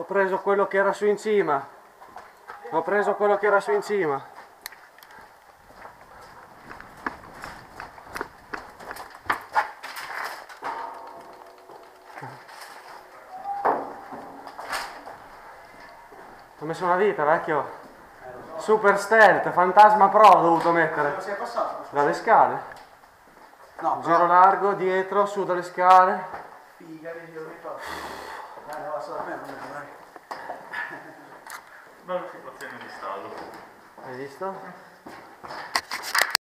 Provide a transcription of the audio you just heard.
Ho preso quello che era su in cima. Ho preso quello che era su in cima. Ho messo una vita, vecchio. Super stealth, fantasma pro ho dovuto mettere. Dalle scale. No, Giro largo, dietro, su dalle scale. Figa, vedi mi basta da me, non dai. Bella situazione di stallo. Hai visto?